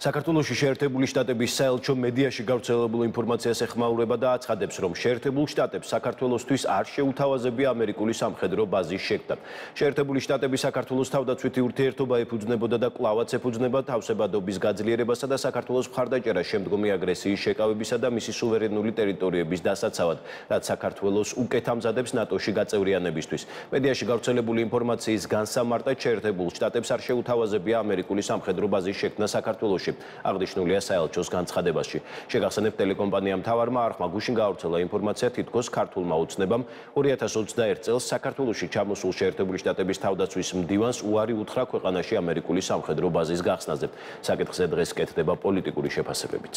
საქართველოსი შეერთებული შტატების საელჩო მედიაში გავრცელებულ ინფორმაციას ეხმაურება და აცხადებს, რომ შეერთებულ შტატებს საქართველოსთვის არ შეუთავაზებია ამერიკული სამხედრო ბაზის შექმნა. შეერთებული შტატები საქართველოს თავდაცვითი ურთიერთობა ეფუძნებოდა და კვლავაც ეფუძნება თავსებადობის გაძლიერებასა და საქართველოს მხარდაჭერას შემდგომი აგრესიის შეკავებისა და მისი სუვერენული ტერიტორიების დასაცავად, რაც საქართველოს უკეთ ამზადებს ნატოში გაწევრიანებისთვის. მედიაში გავრცელებული ინფორმაციის განსამარტად შეერთებულ შტატებს არ შეუთავაზებია ამერიკული სამხედრო ბაზის შექმნა საქართველოში. ჯგუფში. აღნიშნულია საელჩოს განცხადებაში. შეგახსენებთ ტელეკომპანიამ თავარმა არხმა გუშინ გავრცელა ინფორმაცია თითქოს ქართულმა უცნებამ 2021 წელს საქართველოში ჩამოსულ შეერთებული შტატების თავდაცვის მდივანს უარი უთხრა ქვეყანაში ამერიკული სამხედრო ბაზის გახსნაზე. საკითხზე დღეს კეთდება პოლიტიკური შეფასებებიც.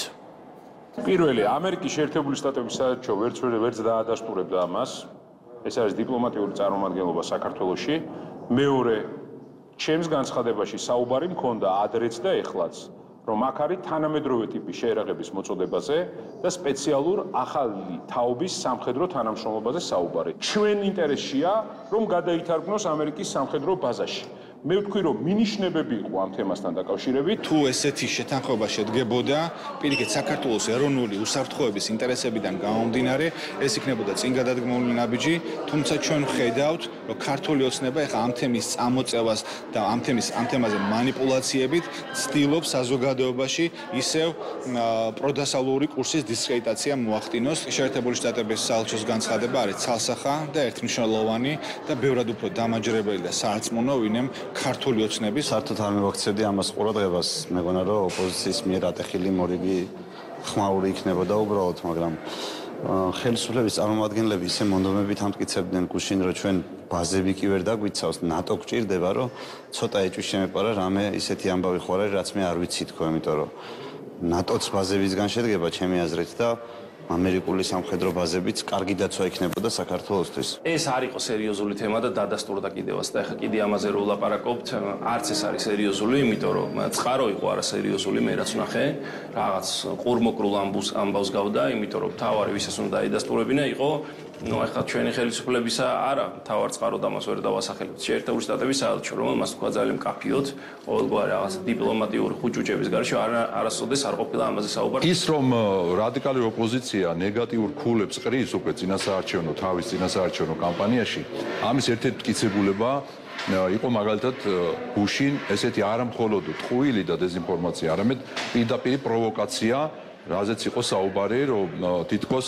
პირველი ამერიკის შეერთებული შტატების საელჩო ვერც ვერც დაადასტურებდა ამას. ეს არის დიპლომატიური წარმომადგენლობა საქართველოში. მეორე ჩემს განცხადებაში საუბარი მქონდა ადრეც და ეხლაც. რომ აქ არის თანამედროვე ტიპის შეერაღების მოწოდებაზე და სპეციალურ ახალი თაობის სამხედრო თანამშრომლობაზე საუბარი. ჩვენ ინტერესია, რომ გადაითარგმნოს ამერიკის სამხედრო ბაზაში. მე ვთქვი, რომ მინიშნებები იყო ამ თემასთან დაკავშირებით. თუ ესეთი შეთანხმება შედგებოდა, პირიქით საქართველოს ეროვნული უსაფრთხოების ინტერესებიდან გამომდინარე, ეს იქნებოდა წინ გადადგმული ნაბიჯი, თუმცა ჩვენ ხედავთ, რომ ქართული ოცნება ეხა ამ თემის წამოწევას და ამ თემის ამ თემაზე манипуляციებით ცდილობს საზოგადოებაში ისევ პროდასალური კურსის დისკრედიტაცია მოახდინოს. შეერთებული შტატების საელჩოს განცხადება არის ცალსახა და ერთმნიშვნელოვანი და ბევრად უფრო დამაჯერებელი და სარწმუნო ვინემ ქართული ოცნები საერთოდ არ მივაქცევდი ამას ყურადღებას. მეგონა რომ ოპოზიციის მიერ ატეხილი მორიგი ხმაური იქნებოდა უბრალოდ, მაგრამ ხელისუფლების წარმომადგენლები ისე მონდომებით ამტკიცებდნენ გუშინ რომ ჩვენ ბაზები კი ვერ დაგვიცავს, ნატო გჭირდება, რომ ცოტა ეჭვი შემეპარა რამე ისეთი ამბავი ხوار არის, რაც მე არ ვიცი თქო, იმიტომ რომ ნატოც ბაზებისგან შედგება ჩემი აზრით და ამერიკული სამხედრო ბაზებიც კარგი დაცვა იქნებოდა საქართველოსთვის. ეს არ იყო სერიოზული თემა და დადასტურდა კიდევაც და ეხა კიდე ამაზე რო ვლაპარაკობთ, არც ეს არის სერიოზული, იმიტომ რომ წყარო იყო არა სერიოზული, მე რაც ვნახე, რაღაც ყურმოკრულ ამბავს ამბავს გავდა, იმიტომ რომ თავარი ვისაც უნდა დაიდასტურებინა იყო ნუ ახლა ჩვენი ხელისუფლებისა არა თავარ წყარო დამას ვერ დავასახელებთ. შეერთებული შტატები სადაც რომ მას თქვა ძალიან მკაფიოდ ყოველგვარი რაღაც დიპლომატიური ხუჭუჭების გარშე არა არასოდეს არ ყოფილა ამაზე საუბარი. ის რომ რადიკალი ოპოზიცია ნეგატიურ ქულებს ყრის უკვე წინასაარჩევნო თავის წინასაარჩევნო კამპანიაში ამის ერთ-ერთი მტკიცებულება იყო მაგალითად ბუშინ ესეთი არამხოლოდ ტყუილი და დეзинფორმაცია, არამედ პირდაპირი პროვოკაცია რაზეც იყო საუბარი, რომ თითქოს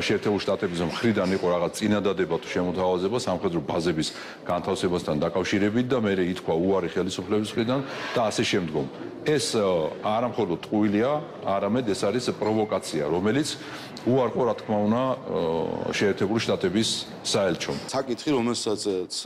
შეერთებულ შტატების მხრიდან იყო რაღაც წინადადება თუ შემოთავაზება სამხედრო ბაზების განთავსებასთან დაკავშირებით და მე ითქვა უარი ხელისუფლების მხრიდან და ასე შემდგომ. ეს არა მხოლოდ ტყუილია, არამედ ეს არის პროვოკაცია, რომელიც უარყო რა თქმა უნდა შეერთებულ შტატების საელჩომ. საკითხი, რომელსაც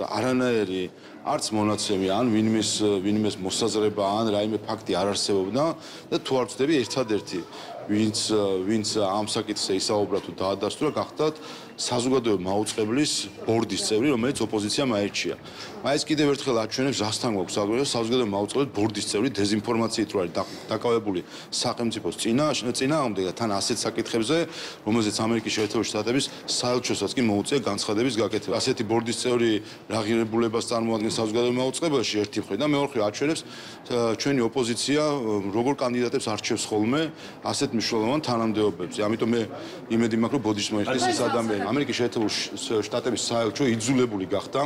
არანაირი არც მონაცემი ან ვინმეს ვინმეს მოსაზრება ან რაიმე ფაქტი არ არსებობდა და თუ არ ვწდები ერთადერთი ვინც ვინც ამ საკითხზე ისაუბრა თუ დაადასტურა გახდათ საზოგადოება მაუწყებლის ბორდის წევრი, რომელიც ოპოზიციამ აერჩია. მაიც კიდევ ერთხელ აჩვენებს, რასთან გვაქვს საზოგადოება მაუწყებლის ბორდის წევრი დეзинფორმაციით რო არის დაკავებული სახელმწიფოს წინააღმდეგ და თან ასეთ საკითხებზე, რომელზეც ამერიკის შეერთებული შტატების საელჩოსაც კი მოუწია განცხადების გაკეთება. ასეთი ბორდის წევრი რაღირებულებას წარმოადგენს საზოგადოება მაუწყებელში ერთი მხრიდან, მეორე მხრივ აჩვენებს ჩვენი ოპოზიცია როგორ კანდიდატებს არჩევს ხოლმე ასეთ მნიშვნელოვან თანამდებობებზე. ამიტომ მე იმედი მაქვს, რომ ბოდიშს მოიხდის ეს ადამიანი. ამერიკის შეერთებული შტატების საელჩო იძულებული გახდა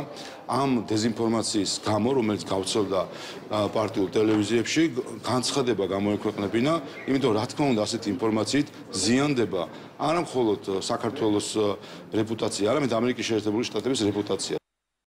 ამ დეзинფორმაციის გამო, რომელიც გავრცელდა პარტიულ ტელევიზიებში, განცხადება გამოექვეყნებინა, იმიტომ რა თქმა უნდა ასეთი ინფორმაციით ზიანდება არა მხოლოდ საქართველოს რეპუტაცია, არამედ ამერიკის შეერთებული შტატების რეპუტაცია.